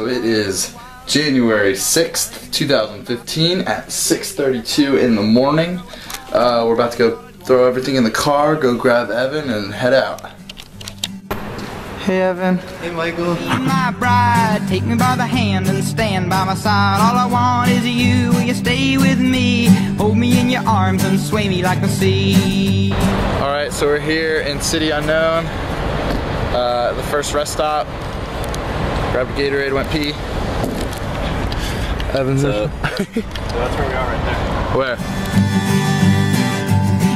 so it is January 6th, 2015 at 6.32 in the morning. Uh, we're about to go throw everything in the car, go grab Evan, and head out. Hey Evan. Hey Michael. my bride, take me by the hand and stand by my side. All I want is you, will you stay with me? Hold me in your arms and sway me like the sea. Alright, so we're here in City Unknown. Uh, the first rest stop. Grabbed a Gatorade, went pee. Evan's up. that's where we are right there. Where?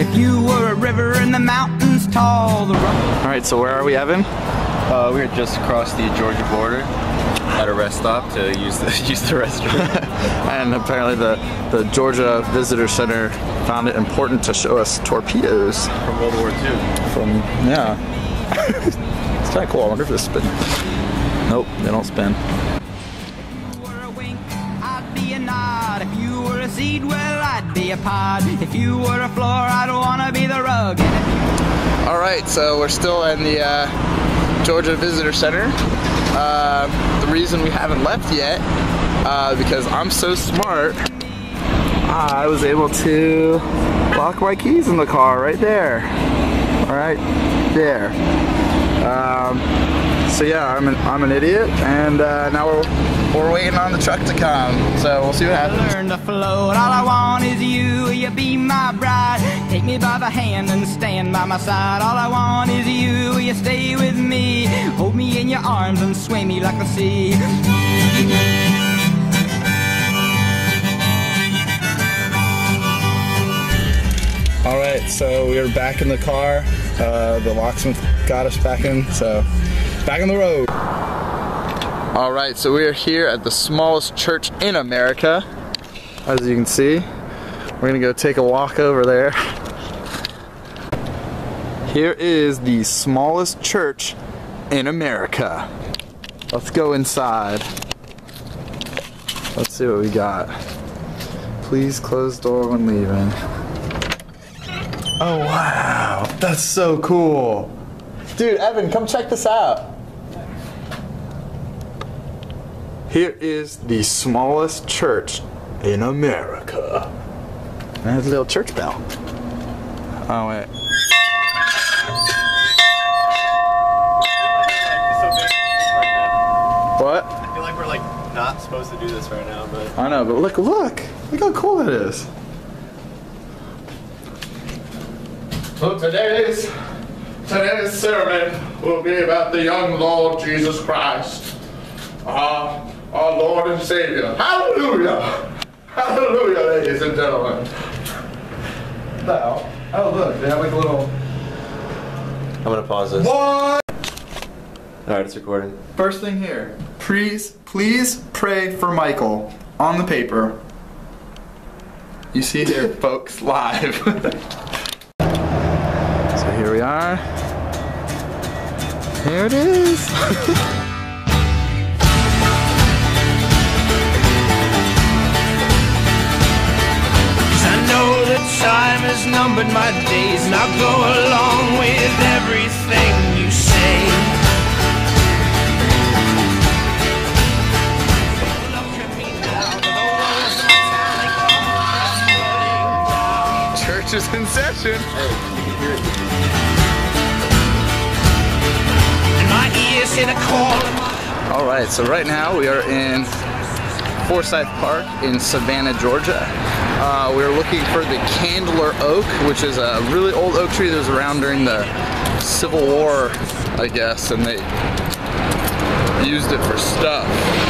If you were a river in the mountains tall, the rock. Alright, so where are we, Evan? Uh, we are just across the Georgia border at a rest stop to use the use the restroom. and apparently the, the Georgia Visitor Center found it important to show us torpedoes From World War II. from, yeah. it's kind of cool. I wonder if this spin. Nope, they don't spin. If you were a wink, I'd be a nod. If you were a seed, well, I'd be a pod. If you were a floor, I'd wanna be the rug. And if you Alright, so we're still in the uh, Georgia Visitor Center. Uh, the reason we haven't left yet, uh, because I'm so smart, I was able to lock my keys in the car right there. Alright, there. Um, so yeah, I'm an, I'm an idiot, and uh, now we're, we're waiting on the truck to come. So we'll see what happens. learn to float. All I want is you, you be my bride? Take me by the hand and stand by my side. All I want is you, you stay with me? Hold me in your arms and sway me like the sea. All right, so we are back in the car. Uh, the locksmith got us back in, so back on the road. All right, so we are here at the smallest church in America. As you can see, we're gonna go take a walk over there. Here is the smallest church in America. Let's go inside. Let's see what we got. Please close door when leaving. Oh wow, that's so cool. Dude, Evan, come check this out. Here is the smallest church in America. And it has a little church bell. Oh wait. What? I feel like we're like not supposed to do this right now, but I know, but look, look. Look how cool that is. So today's today's sermon will be about the young Lord Jesus Christ, our, our Lord and Savior. Hallelujah! Hallelujah, ladies and gentlemen. Now, oh look, they have like a little. I'm gonna pause this. What? Alright, it's recording. First thing here, please, please pray for Michael on the paper. You see here, folks, live. so here we are. Here it is. time has numbered my days, and I'll go along with everything you say. Look at me now, the walls of town are falling down. Church is in session. And my ears hear the call All right, so right now we are in Forsyth Park in Savannah, Georgia. Uh, we're looking for the Candler Oak, which is a really old oak tree that was around during the Civil War, I guess, and they used it for stuff.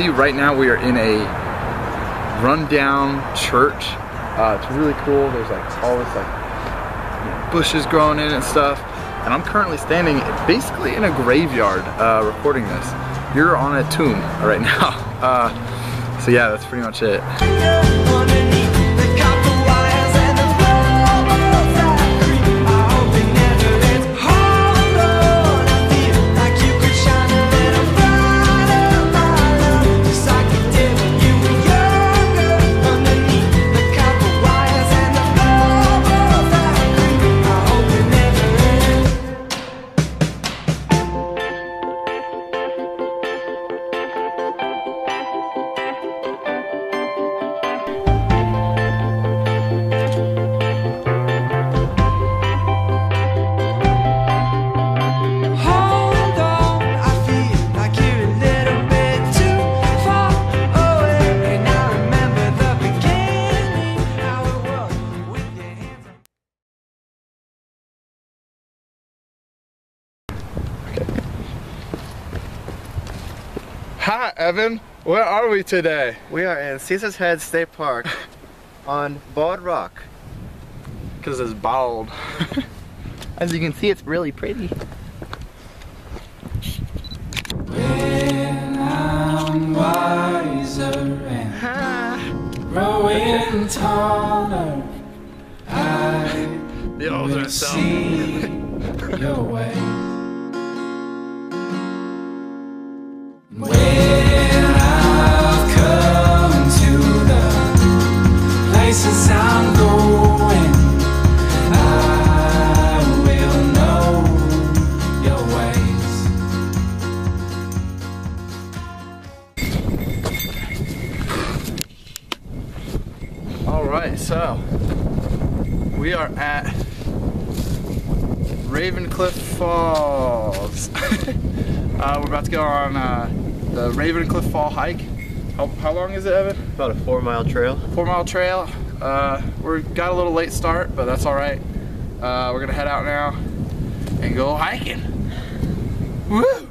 see right now we are in a rundown church. Uh, it's really cool. There's like all this like bushes growing in and stuff. And I'm currently standing basically in a graveyard uh, recording this. You're on a tomb right now. Uh, so yeah, that's pretty much it. Hi Evan, where are we today? We are in Caesar's Head State Park on Bald Rock. Because it's bald. As you can see, it's really pretty. Growing taller, The older self. your way. the Ravencliff Fall hike. How, how long is it, Evan? About a four mile trail. Four mile trail. Uh, we got a little late start, but that's all right. Uh, we're gonna head out now and go hiking. Woo!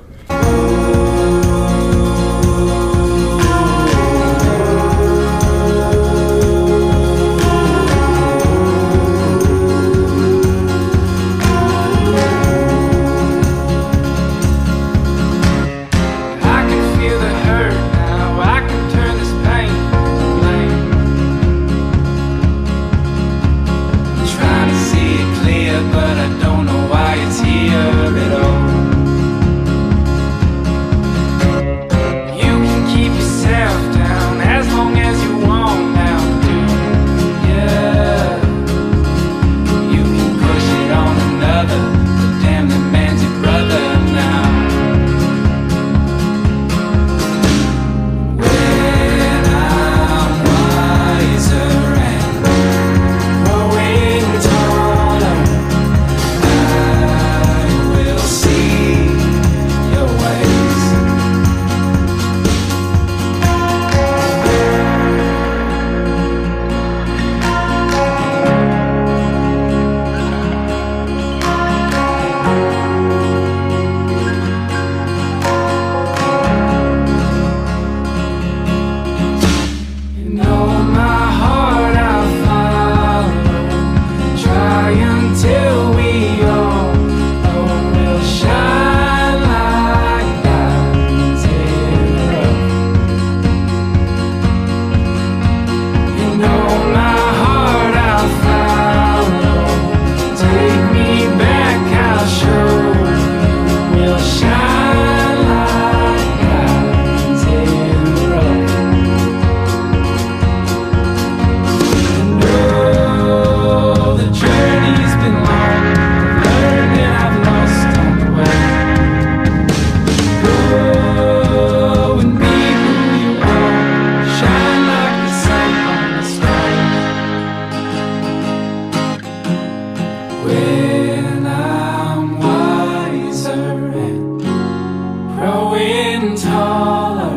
tall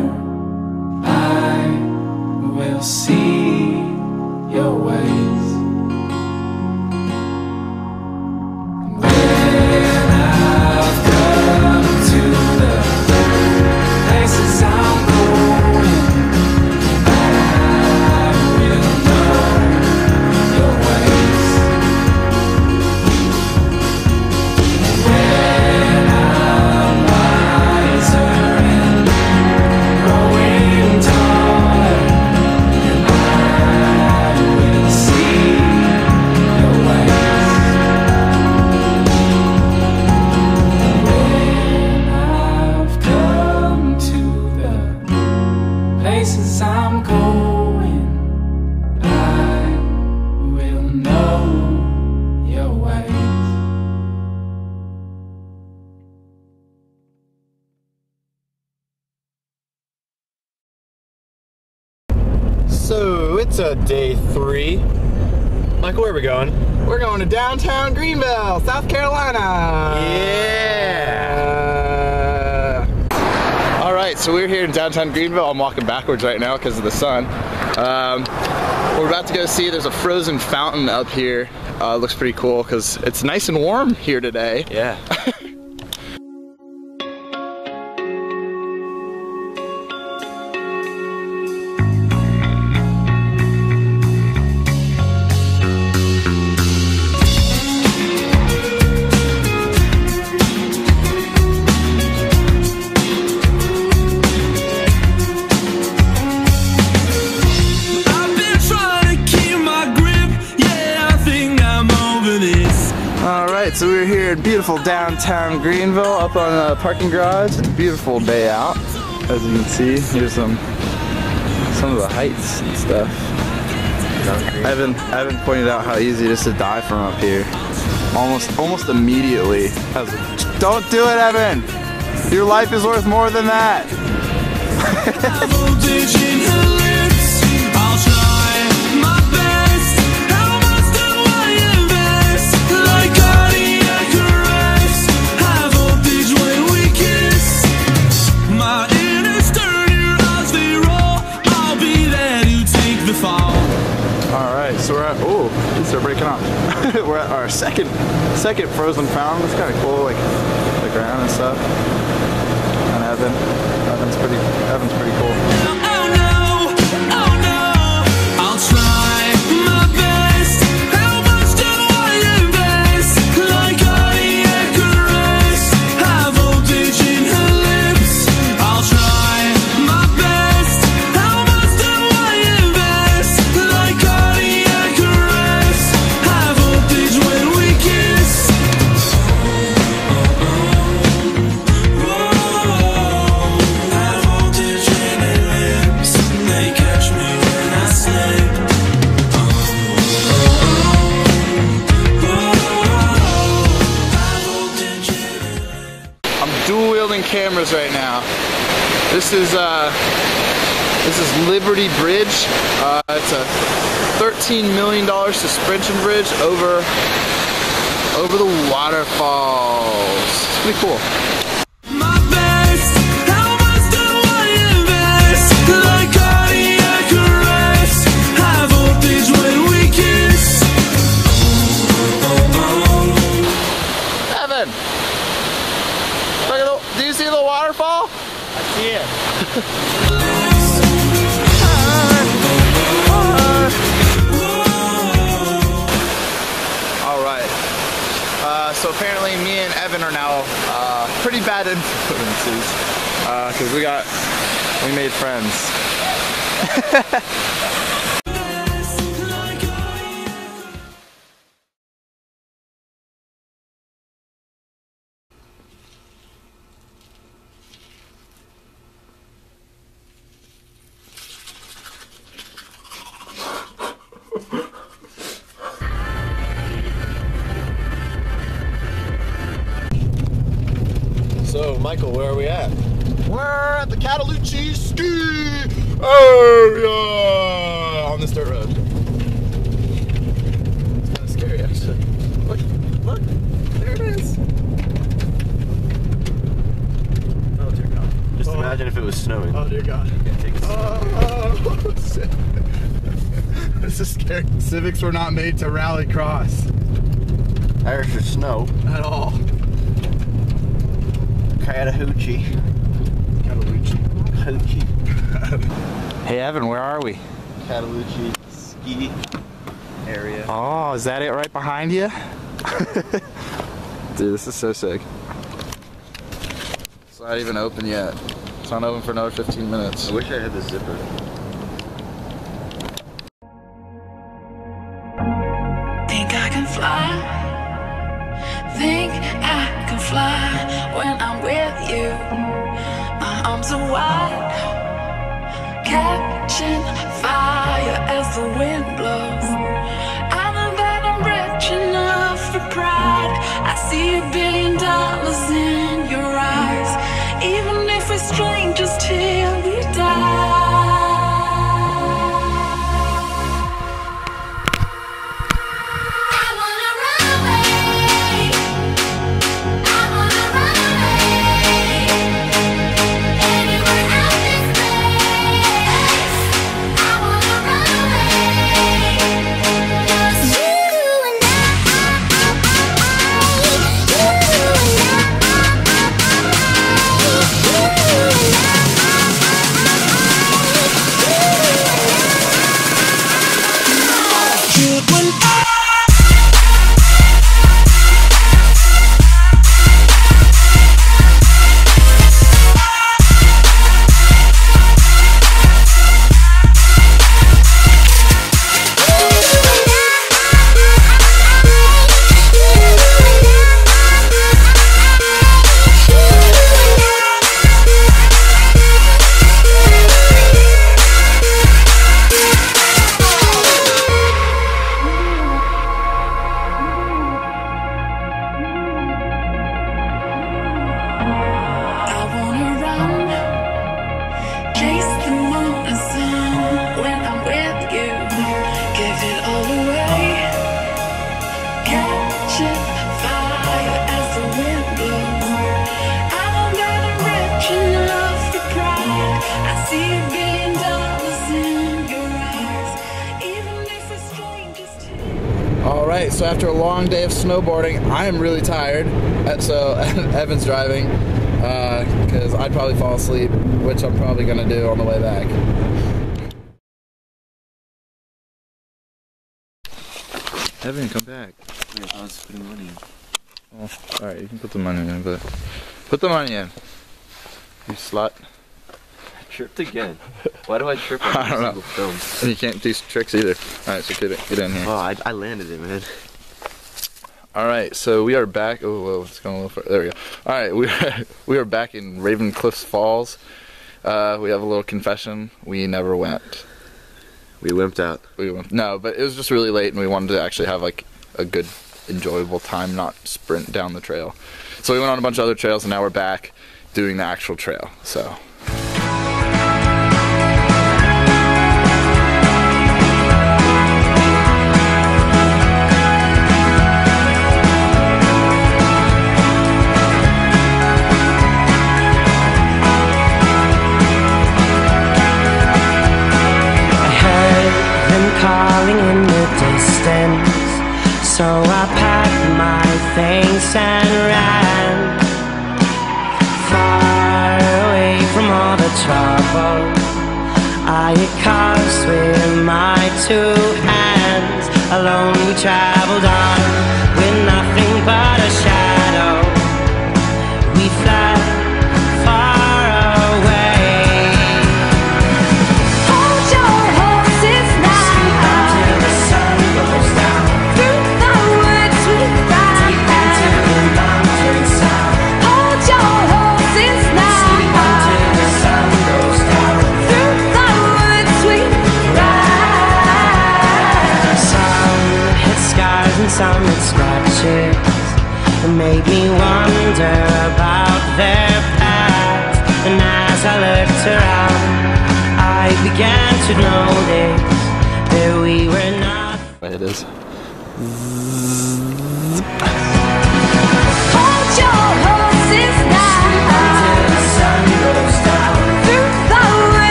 Day three. Michael, where are we going? We're going to downtown Greenville, South Carolina. Yeah. All right, so we're here in downtown Greenville. I'm walking backwards right now because of the sun. Um, we're about to go see. There's a frozen fountain up here. Uh, looks pretty cool because it's nice and warm here today. Yeah. beautiful downtown Greenville, up on the parking garage. It's a beautiful day out, as you can see. Here's some some of the heights and stuff. Evan, Evan pointed out how easy it is to die from up here. Almost, almost immediately. I like, Don't do it, Evan. Your life is worth more than that. we're at our second, second frozen fountain. It's kind of cool, like the ground and stuff. And Evan, Evan's pretty, Evan's pretty cool. Liberty Bridge. Uh, it's a 13 million dollar suspension bridge over over the waterfalls. It's pretty cool. We got we made friends. So, Michael, where are we at? At the Cataloochee Ski Area on this dirt road. It's kind of scary, actually. Look, look, there it is. Oh dear God. Just Oh. imagine if it was snowing. Oh dear God. Oh, shit. this is scary. Civics were not made to rally cross There's or snow. at all. Chattahoochee. Cataloochee. Hoochie. Hey Evan, where are we? Cataloochee ski area. Oh, is that it right behind you? Dude, this is so sick. It's not even open yet. It's not open for another 15 minutes. I wish I had the zipper. Arms are wide, catching fire as the wind blows. I know that I'm rich enough for pride. I see a billion dollars in your eyes, even if we're strangers till right, so after a long day of snowboarding, I am really tired. Uh, So Evan's driving because I'd probably fall asleep, which I'm probably gonna do on the way back. Evan, come back. I was putting money in. Oh, all right, you can put the money in, but put the money in. You slut. Tripped again. Why do I trip on I don't know. single film? And you can't do tricks either. All right, so get, it, get in here. Oh, I, I landed it, man. All right, so we are back. Oh, whoa, it's going a little far. There we go. All right, we are, we are back in Raven Cliffs Falls. Uh, we have a little confession. We never went. We wimped out. We went. No, but it was just really late, and we wanted to actually have like a good, enjoyable time, not sprint down the trail. So we went on a bunch of other trails, and now we're back doing the actual trail. So. So I packed my things and ran far away from all the trouble. I caused with my two hands. Alone we traveled on and some had scratches. It made me wonder about their past. And as I looked around, I began to notice that we were not. It is.